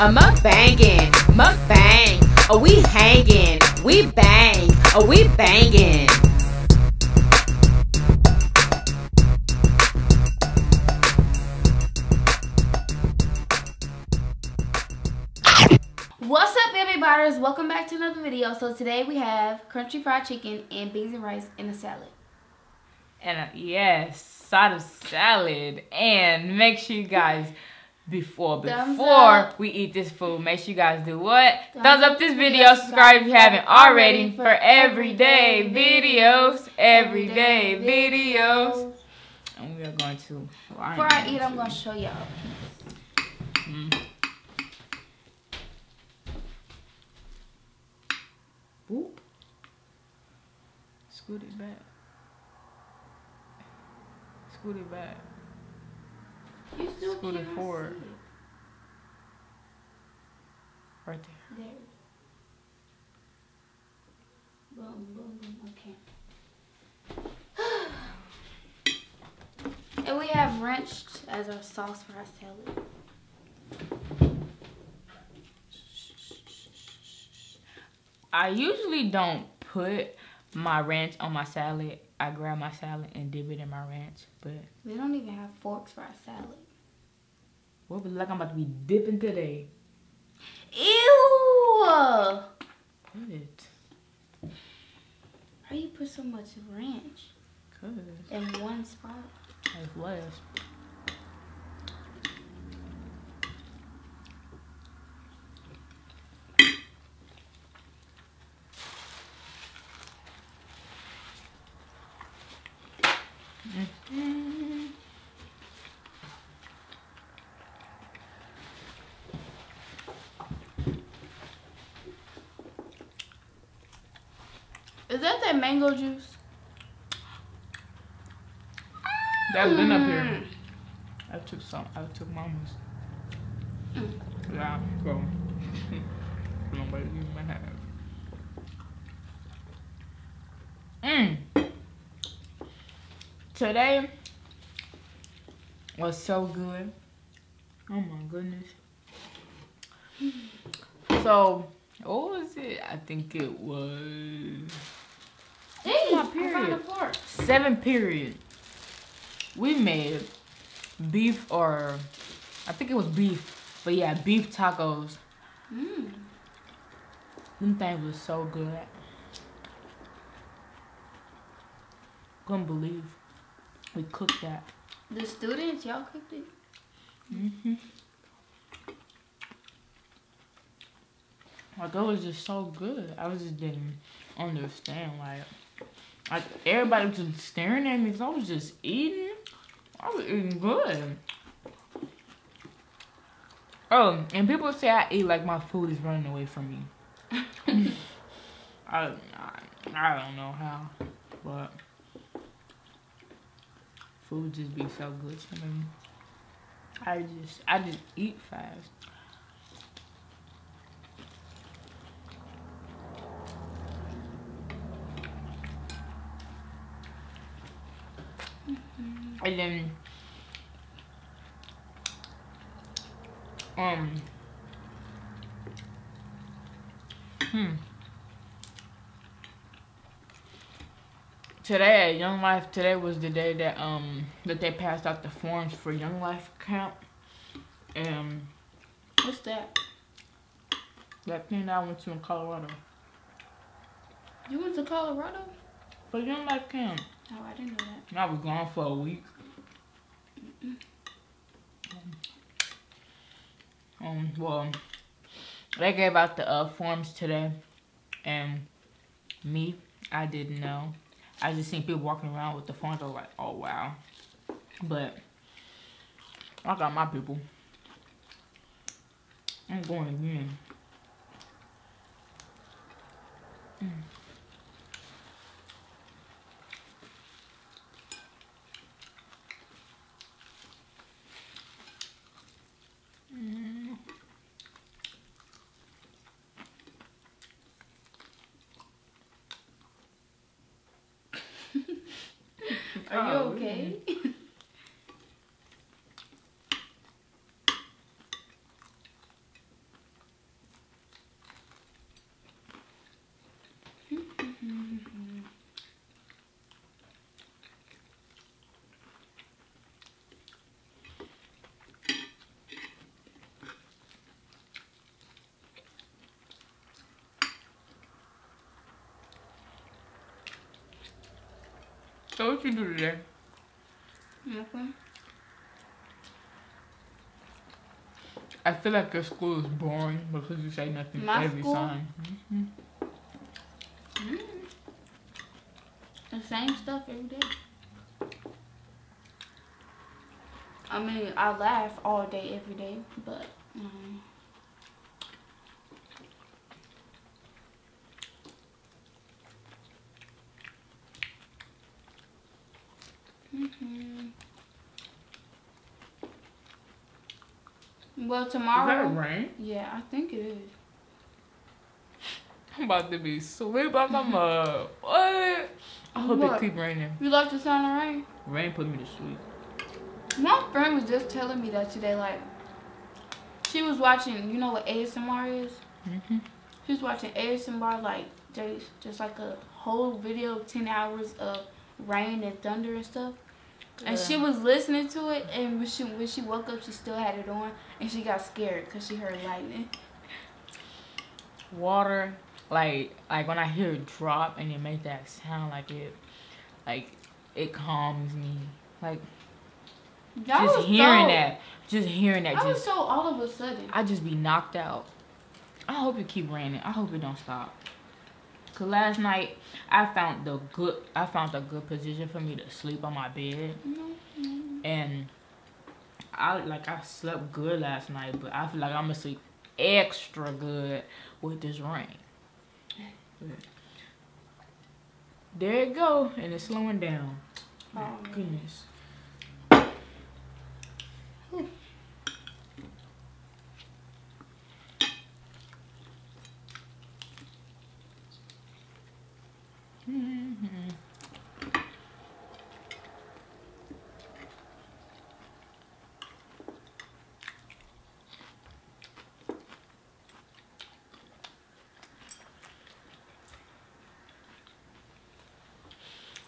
mukbang, a mukbangin', mukbang. Oh, we hangin', we bang, oh, we bangin'. What's up, baby everybody? Welcome back to another video. So today we have crunchy fried chicken and beans and rice in a salad. And uh, yes, side of salad. And make sure you guys, before before we eat this food, make sure you guys do what? Thumbs Thumbs, up this video. Subscribe if you haven't already for everyday videos. Everyday videos. And we are going to. Before I eat, I'm gonna show y'all. Mm. Oop. Scoot it back. Scoot it back. You still cannot forward. see Right it. There. Boom, boom, boom. Okay. and we have ranch as our sauce for our salad. I usually don't put my ranch on my salad. I grab my salad and dip it in my ranch. But We don't even have forks for our salad. What was like I'm about to be dipping today? Ew! What? How you put so much ranch Cause in one spot? that's less. Is that that mango juice? That's been up here. Mm. I took some. I took mama's. Mm. Yeah, go. Nobody even have. Mmm. Today was so good. Oh my goodness. So, what was it? I think it was Hey, my I found a period? seven period. We made beef or I think it was beef, but yeah, beef tacos. Mm. Them things was so good. Couldn't believe we cooked that. The students, y'all cooked it? hmm Like it was just so good. I was just didn't understand like like everybody was just staring at me 'cause I was just eating. I was eating good. Oh, and people say I eat like my food is running away from me. I, I I don't know how, but food just be so good to me. I just I just eat fast. And then um hmm today at Young Life today was the day that um that they passed out the forms for Young Life camp and What's that? that thing that I went to in Colorado You went to Colorado? for Young Life camp. Oh, I didn't know that. And I was gone for a week. Um, well, they gave out the uh, forms today, and me, I didn't know. I just seen people walking around with the forms. I was like, oh wow. But I got my people. I'm going again. Mm. Are you Oh, okay? So what you do today? Nothing. I feel like your school is boring because you say nothing My every school? time. hmm Mm. The same stuff every day. I mean, I laugh all day, every day, but um, mhm. Well, tomorrow. Is that tomorrow. rain? Yeah, I think it is. I'm about to be asleep like I'm a what? I hope What? it keep raining. You like the sound of rain? Rain put me to sleep. My friend was just telling me that today. Like, she was watching. You know what ASMR is? Mm hmm She was watching ASMR. Like, there's just like a whole video of ten hours of rain and thunder and stuff. And she was listening to it, and when she when she woke up, she still had it on, and she got scared because she heard lightning. water like like when I hear it drop and it make that sound like it like it calms me. Like That just hearing so, that just hearing that was just so all of a sudden. I just be knocked out. I hope it keep raining. I hope it don't stop. Cause last night I found the good I found a good position for me to sleep on my bed Mhm. and I like I slept good last night, but I feel like I'm gonna sleep extra good with this rain. There it go, and it's slowing down. Oh, Goodness.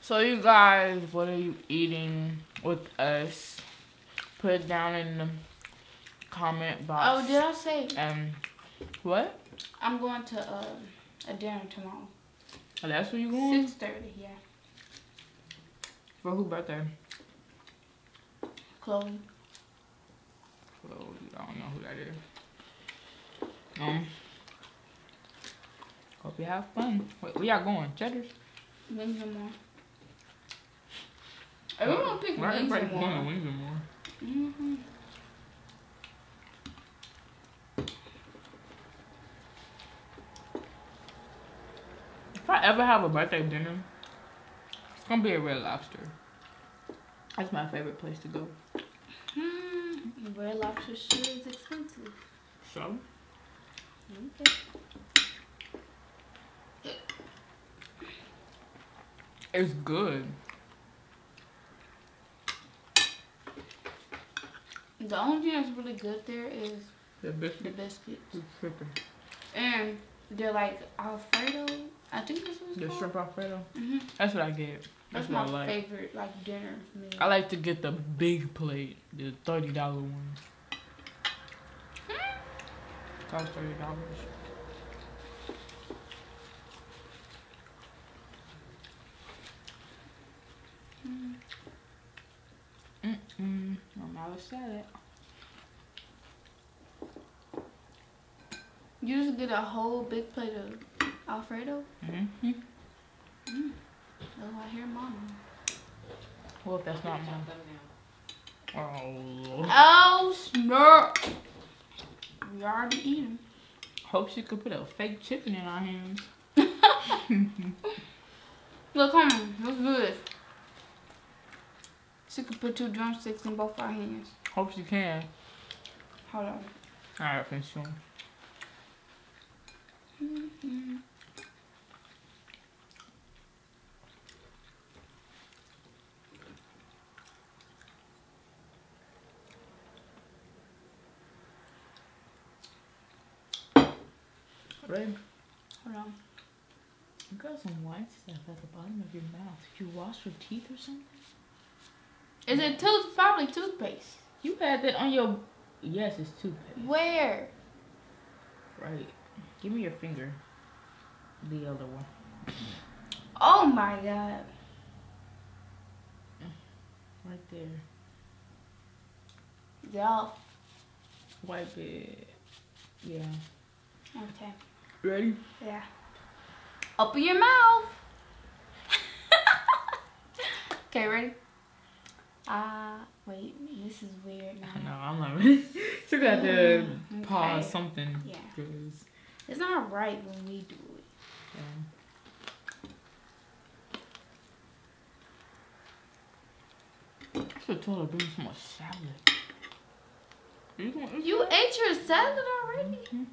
So you guys, what are you eating with us? Put it down in the comment box. Oh, did I say Um, what? I'm going to uh, a dinner tomorrow? Oh, that's where you going? Six thirty. Yeah, For who birthday? Chloe. Oh, I don't know who that is. Um, hope you have fun. Wait, where y'all going? Cheddar's? Wings and more. Everyone pick Why wings everybody and going to more. Wings and more? Mm-hmm. I ever have a birthday dinner, it's gonna be a Red Lobster. That's my favorite place to go. Hmm. Red lobster sure is expensive. So, Okay. it's good. The only thing that's really good there is The the biscuit biscuits, and they're like Alfredo. I think that's what The called. shrimp Alfredo. hmm That's what I get. That's, That's, my like. favorite like dinner meal. I like to get the big plate, the thirty dollar one. Cost thirty dollars. Mm. Mm-mm. I'm out of You just get a whole big plate of Alfredo. Mm-hmm. Oh, I hear mama. Well, if that's not mine. Oh. Oh, snap! We already eating. Hope she could put a fake chicken in our hands. Look, come on. Let's do this. She could put two drumsticks in both our hands. Hope she can. Hold on. Alright, finish soon. Mhm. Ready? Hold on. You got some white stuff at the bottom of your mouth. Did you wash your teeth or something? Is it tooth? Probably toothpaste. You had that on your. Yes, it's toothpaste. Where? Right. Give me your finger. The other one. Oh my god. there. Is it off? Wipe it. Yeah. Okay. Ready? Yeah. Open your mouth. okay, ready? Uh, wait. This is weird now. No, I'm not ready. Still got to Mm, pause okay. something. Yeah. 'Cause, It's not right when we do it. yeah. I should tell her to bring some more salad. You, You ate your salad already? Mhm.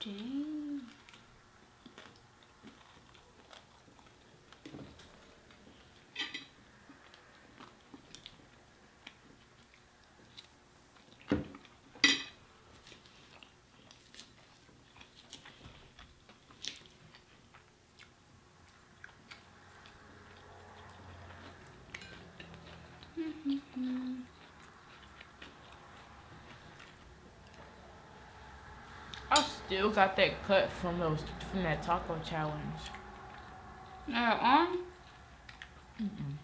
Dang. I still got that cut from those from that taco challenge. Now on? Mm-mm.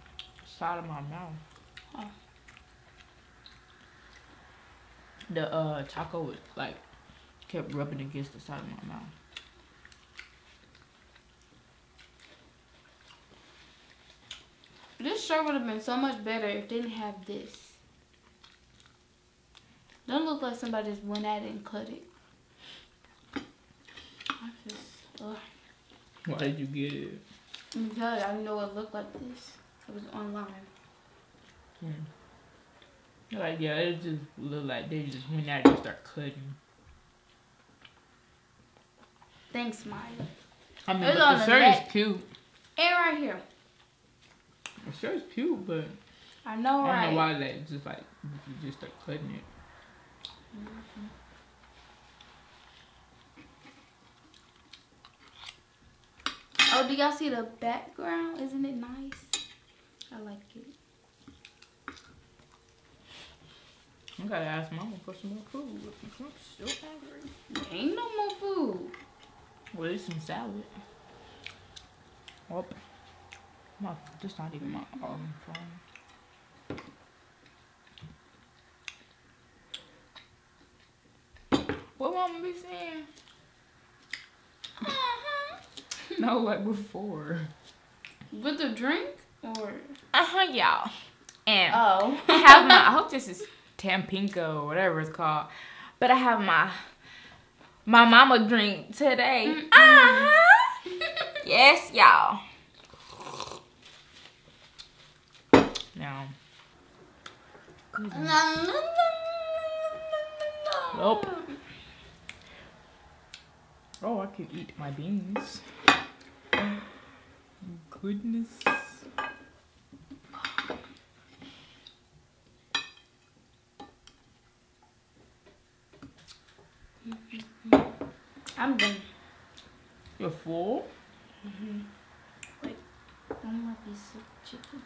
Side of my mouth. Oh. The uh taco was like kept rubbing against the side of my mouth. This shirt would have been so much better if it didn't have this. Don't look like somebody just went at it and cut it. I just. Why did you get it? Because I didn't know it looked like this. It was online. Hmm. Like yeah, it just looked like they just went out and start cutting. Thanks, Maya. I mean, It's but on the shirt is cute. And right here. Shirt is cute, but I know, I don't right? know why they just like you just start cutting it. Mm-hmm. Oh, do y'all see the background? Isn't it nice? I like it. I gotta ask mama for some more food. I'm still hungry. There ain't no more food. Well, there's some salad. Oh, my, this not even my um, phone. What mama be saying? No, like before. With the drink? Or. Uh huh, y'all. And Oh. I have my. I hope this is Tampico or whatever it's called. But I have my my mama drink today. Uh huh. yes, y'all. Now. Nope. Oh, I could eat my beans. Goodness. I'm done. You're full? One more piece of chicken.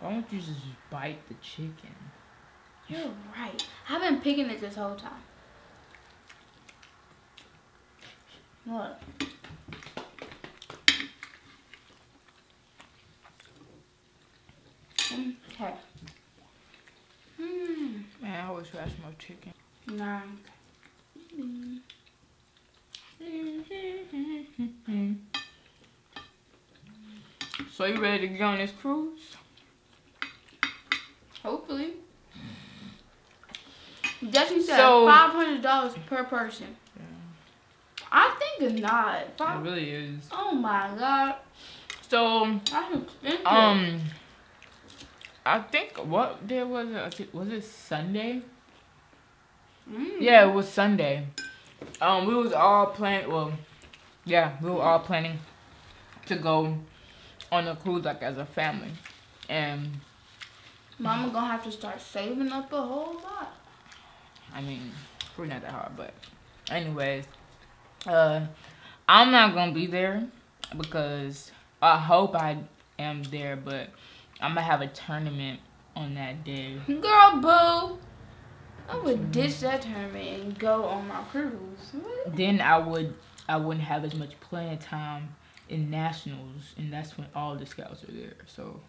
Why don't you just bite the chicken? You're right. I've been picking it this whole time. What? Okay. Hmm. Man, I always ask more chicken. Nah. Mm. So you ready to go on this cruise? Hopefully. Definitely said So- five hundred dollars per person. I think it's not. It really is. Oh my god. So, um, I think what day was it? Was it- Was it Sunday? Mm. Yeah, it was Sunday. Um, we was all planning. Well, yeah, we were all planning to go on a cruise like as a family, and Mama gonna have to start saving up a whole lot. I mean, probably not that hard, but anyways, uh, I'm not gonna be there because I hope I am there, but I'm gonna have a tournament on that day. Girl, boo. I would ditch that tournament and go on my cruise. What? Then I would I wouldn't have as much playing time in nationals, and that's when all the scouts are there. So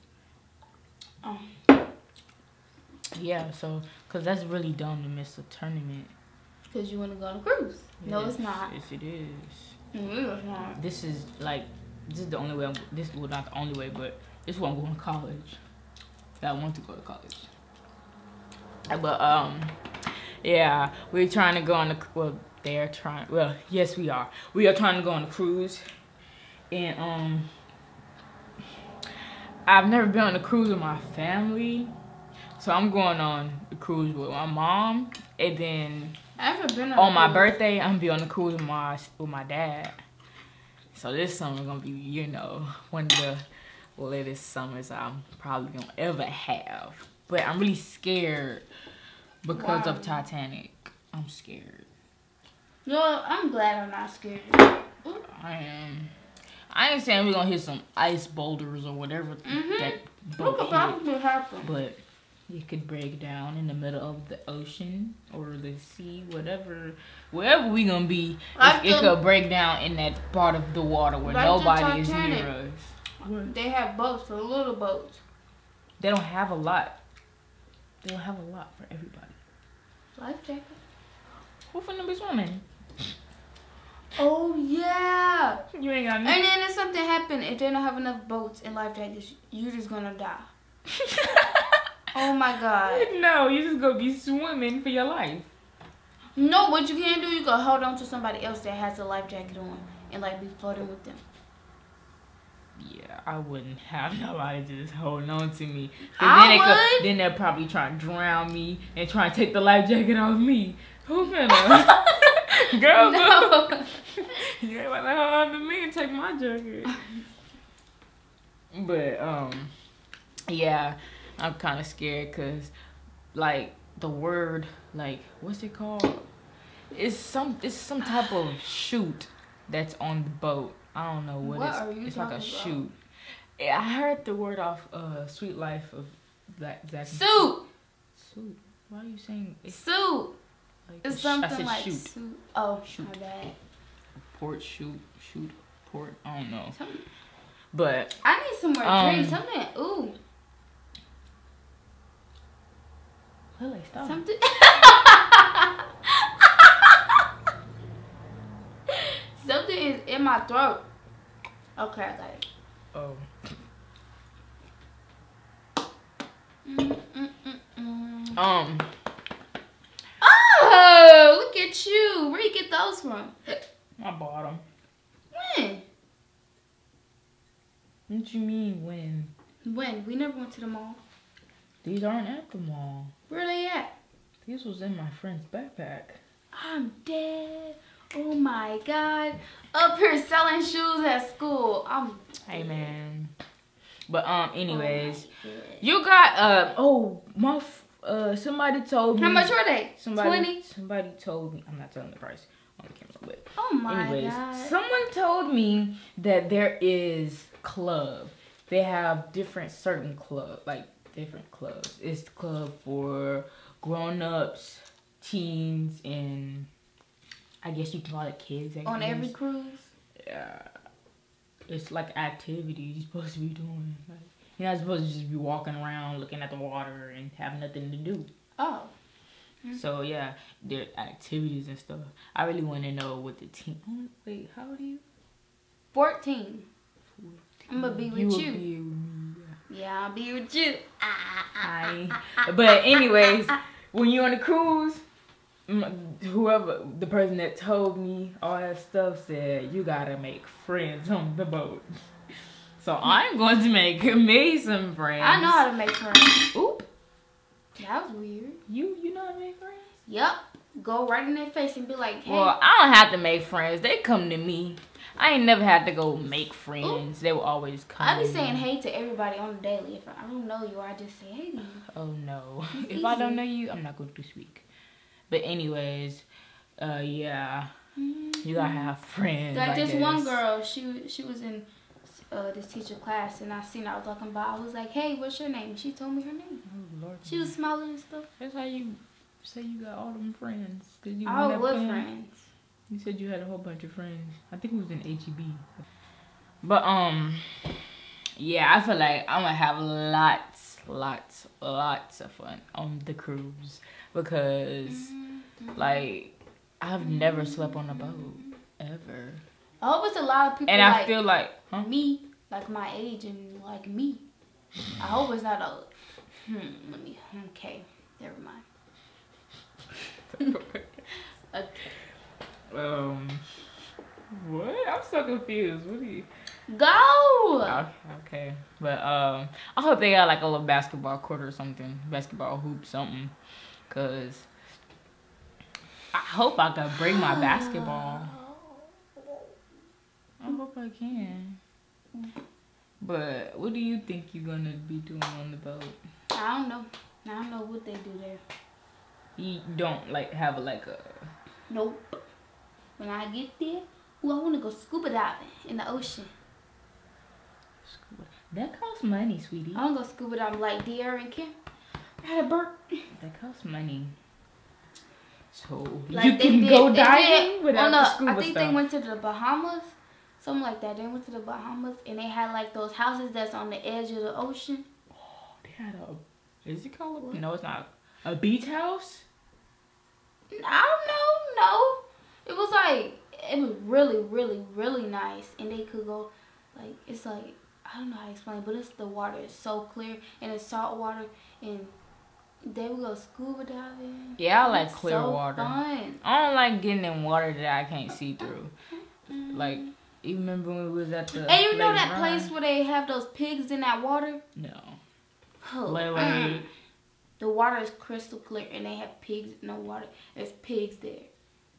Oh. Yeah, so because that's really dumb to miss a tournament. Cause you want to go on a cruise. No, it's not. Yes, it is. No, it's not. This is like this is the only way. I'm, this well not the only way, but this is why I'm going to college. That I want to go to college. But um, yeah, we're trying to go on the well. They're trying. Well, yes, we are. We are trying to go on a cruise, and um, I've never been on a cruise with my family, so I'm going on a cruise with my mom, and then on, on my birthday, I'm gonna be on the cruise with my with my dad. So this summer gonna be, you know, one of the latest summers I'm probably gonna ever have. But I'm really scared because Why? of Titanic. I'm scared. No, I'm glad I'm not scared. I am. I ain't saying we're gonna hit some ice boulders or whatever Mhm. that What boat could hit, happen? but it could break down in the middle of the ocean or the sea, whatever, wherever we gonna be. Like it, it could break down in that part of the water where Like the nobody is near us. They have boats, the little boats. They don't have a lot. They don't have a lot for everybody. Life jacket. Who finna be swimming? Oh yeah. You ain't got And then if something happen, if they don't have enough boats and life jackets, you're just gonna die. Oh my god. no, you just gonna be swimming for your life. No, what you can do, you can hold on to somebody else that has a life jacket on and like be floating with them. Yeah, I wouldn't have nobody just holding on to me. I then would. Could, then they're probably trying to drown me and try to take the life jacket off me. Who finna? Girl, No. you ain't about to hold on to me and take my jacket. But um, yeah, I'm kind of scared because, like, the word like what's it called? It's some it's some type of shoot that's on the boat. I don't know what, What it's. it's like a about? Yeah, I heard the word off uh Suite Life of Black Zach. Suit. Suit. Why are you saying it's Suit. like It's sh- something I said like shoot. suit. Oh, Shoot. my bad. Port shoot shoot port. I don't know. Something- But I need some more Um, drinks. Something. Ooh. Lily, stop. Something. Something is in my throat. Okay, I got it. Oh. Mm, mm, mm, mm. Um. Oh, look at you. Where you get those from? I bought them. When? What you mean when? When? We never went to the mall. These aren't at the mall. Where they at? These was in my friend's backpack. I'm dead. Oh my god. Up here selling shoes at school. I'm Hey man. But um, anyways, Oh you got uh oh my f- uh somebody told me How much were they? somebody 20? somebody told me I'm not telling the price on the camera but Oh my anyways god. someone told me that there is club they have different certain club like different clubs it's the club for grown-ups teens and I guess you can call it kids I On every cruise? yeah, it's like activities you're supposed to be doing. Like, you're not supposed to just be walking around looking at the water and have nothing to do. Oh. Mm-hmm. So yeah, there are activities and stuff. I really want to know what the team. oh, Wait, how old are you? 14. I'm gonna be with will you. Be with me, yeah. I'll be with you. Hi. But anyways, when you're on a cruise, whoever the person that told me all that stuff said you gotta make friends on the boat. So I'm going to make me some friends. I know how to make friends. Oop, That was weird. you you know how to make friends? Yup. Go right in their face and be like, hey. Well, I don't have to make friends. They come to me. I ain't never had to go make friends. They will always come. I be saying hey to everybody on the daily. If I don't know you, I just say hey. Oh no. It's if I don't know you, I'm not going to speak. But anyways, uh yeah. You gotta have friends. Like this one girl, she she was in uh, this teacher class, and I seen her I was talking about. I was like, "Hey, what's your name?" She told me her name. Oh, Lord. She was smiling and stuff. That's how you say you got all them friends. 'Cause you went up friends. You said you had a whole bunch of friends. I think it was in HEB. But um, yeah, I feel like I'm gonna have lots, lots, lots of fun on the cruise because, like, I've never slept on a boat ever, I hope it's a lot of people and like I feel like, huh? me, like my age and like me. I hope it's not a. Hmm. Let me. Okay. Never mind. Okay. Um, what? I'm so confused. What do you? Go. Okay, but um, I hope they got like a little basketball court or something, basketball hoop, something, cause I hope I can bring my basketball. I hope I can. But what do you think you're gonna be doing on the boat? I don't know. I don't know what they do there. You don't like have a, like a Nope. When I get there, ooh, I want to go scuba diving in the ocean. scuba. That costs money, sweetie. I want to go scuba diving like Dear and Kim. I had a burp. That costs money. So Like you can did, go diving without the the- scuba I think stuff. they went to the Bahamas, something like that. They went to the Bahamas and they had like those houses that's on the edge of the ocean. Oh, They had a. Is it called? What? No, it's not. A beach house. I don't know, no. It was like it was really, really, really nice, and they could go like it's like I don't know how to explain, but it's the water is so clear and it's salt water, and they would go scuba diving. Yeah, I like It's clear so water. Fun. I don't like getting in water that I can't see through. Like, you remember when we was at the. And you know that place where they have those pigs in that water? No. Oh, mm. The water is crystal clear, and they have pigs in the water. There's pigs there,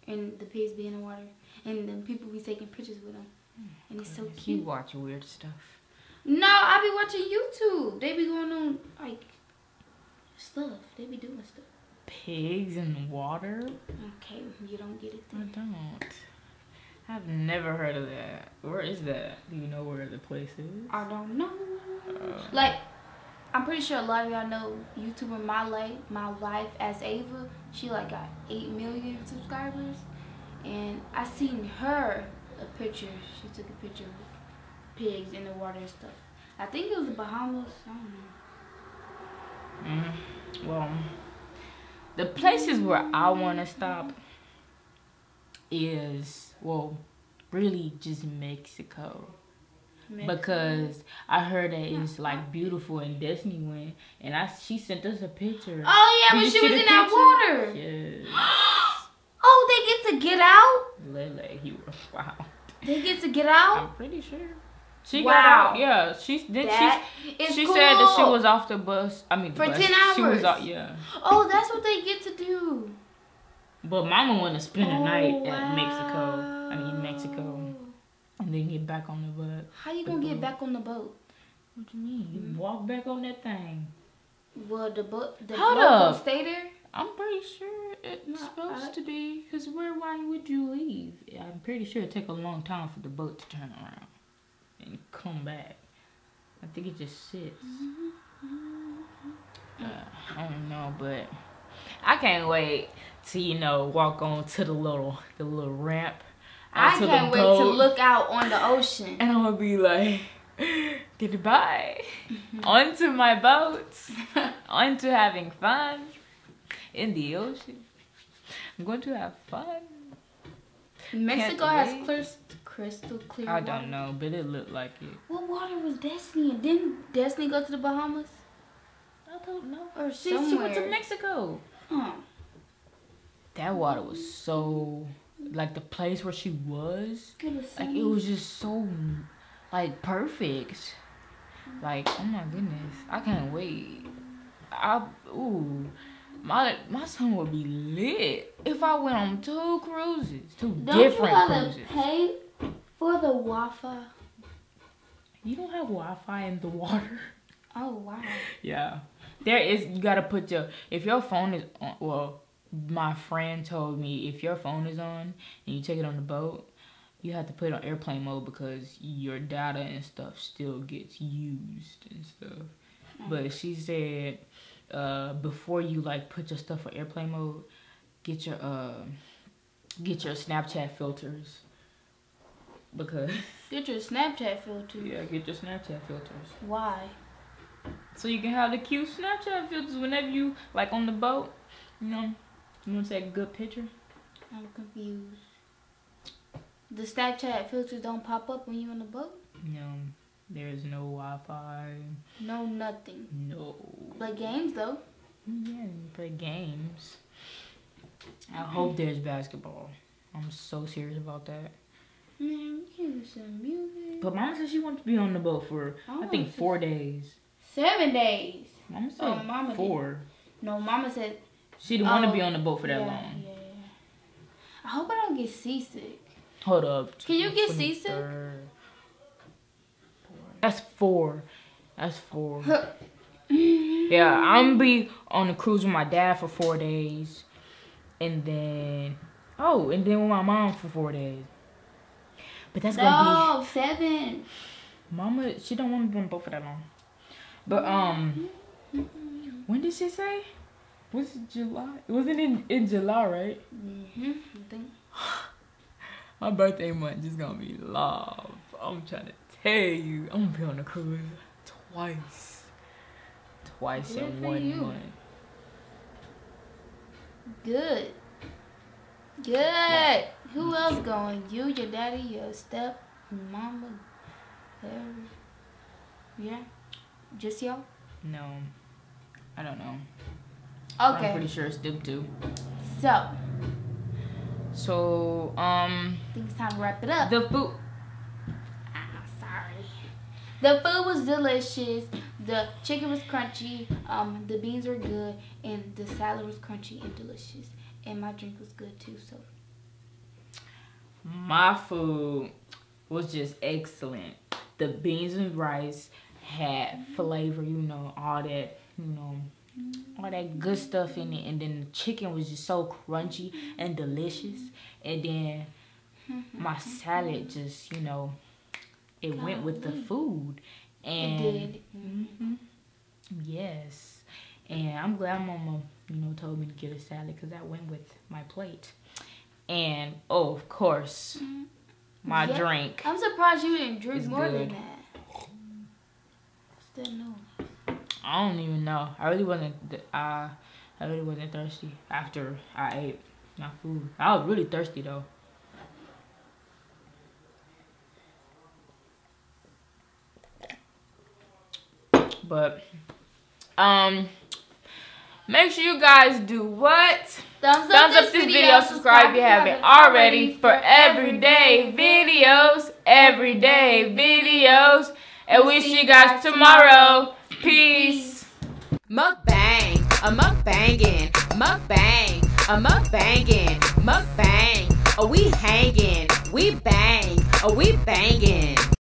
and the pigs be in the water, and the people be taking pictures with them, and it's so cute. You watch weird stuff. No, I be watching YouTube. They be going on like stuff. They be doing stuff. Pigs in water? Okay, you don't get it I don't. I've never heard of that. Where is that? Do you know where the place is? I don't know. Uh, Like, I'm pretty sure a lot of y'all know YouTuber My Life, My Life as Eva. She like got eight million subscribers, and I seen her a picture. She took a picture of pigs in the water and stuff. I think it was the Bahamas. I don't know. Mm, well, the places where I want to stop is, well, really just Mexico. Because I heard that it's like beautiful and Destiny went and I she sent us a picture. Oh yeah, Did when she was in that water. Yes. Oh, they get to get out. Lele, you were wow. They get to get out. I'm pretty sure. She Wow. got out. Yeah, she That she she cool. said that she was off the bus. I mean, For bus. 10 She was hours. out. Yeah. Oh, that's what they get to do. But Mama want to spend the Oh, night at oh, Mexico. I mean Mexico, wow. And then get back on the boat. How you gonna get back on the boat? What do you mean? You Mm-hmm. walk back on that thing. Well, the boat, the Hold boat up. stay there. I'm pretty sure it's supposed I- to be. Cause where why would you leave? I'm pretty sure it take a long time for the boat to turn around and come back. I think it just sits. Uh, I don't know, but I can't wait to you know walk on to the little the little ramp. I can't wait to look out on the ocean. And I'm gonna be like, goodbye. onto my boat. onto having fun in the ocean. I'm going to have fun. Mexico has clear, crystal clear. I water. don't know, but it looked like it. What water was Destiny? in? Didn't Destiny go to the Bahamas I don't know. or She, she went to? Mexico. Huh. That water was so like the place where she was. Like it was just so like perfect. Like oh my goodness, I can't wait. I ooh, my my son would be lit if I went on two cruises, 2 Don't you different gotta cruises. pay for the Wi-Fi? You don't have Wi-Fi in the water. Oh wow. Yeah, there is. You gotta put your if your phone is on. Well, my friend told me if your phone is on and you take it on the boat, you have to put it on airplane mode because your data and stuff still gets used and stuff. But she said, uh, before you like put your stuff on airplane mode, get your uh, get your Snapchat filters because Get your Snapchat filters. yeah, get your Snapchat filters. Why? So you can have the cute Snapchat filters whenever you like on the boat. You know, you want to take a good picture. I'm confused. The Snapchat filters don't pop up when you're on the boat? No, there is no Wi-Fi. No, nothing. No. Play games though. Yeah, play games. I hope there's basketball. I'm so serious about that. Man, we can do some music. But Mama said she wants to be on the boat for I think four days. Seven days. Mama oh, said Oh, Mama did. four. No, Mama said. She didn't want to Oh, be on the boat for that yeah, long. Yeah. I hope I don't get seasick. Hold up. Can you get seasick? That's four. That's four. yeah, I'm be on the cruise with my dad for four days, and then oh, and then with my mom for four days. But that's gonna No, seven. Mama. She don't want to be on the boat for that long. But um, when did she say? Was it July? It wasn't in in July, right? Mm-hmm. I think. My birthday month is gonna be love. I'm trying to tell you, I'm gonna be on the cruise twice. Twice Good in one you. month. Good. Good. Who else going? You, your daddy, your step, mama. Yeah. Just y'all. No, I don't know. I'm Okay. pretty sure it's them too. So, So, um, I think it's time to wrap it up. the food. Ah, sorry. The food was delicious. The chicken was crunchy. Um, the beans were good, and the salad was crunchy and delicious. And my drink was good too. So My food was just excellent. The beans and rice had flavor, you know, all that, you know, all that good stuff in it. And then the chicken was just so crunchy and delicious. And then my salad just, you know, it went with the food. it And did. Mhm. Yes. And I'm glad mama, you know, told me to get a salad because that went with my plate. And, oh, of course, my Yeah. drink. I'm surprised you didn't drink more than good. that. Still no. I don't even know. I really wasn't, I, I really wasn't thirsty after I ate my food. I was really thirsty though. But, um, make sure you guys do what? Thumbs up, Thumbs up this video, subscribe if you haven't already for everyday videos, everyday videos. And we see you guys tomorrow. Peace. Mukbang, a mukbangin', mukbang, a mukbangin', mukbang. Are we hanging? We bang, are we banging?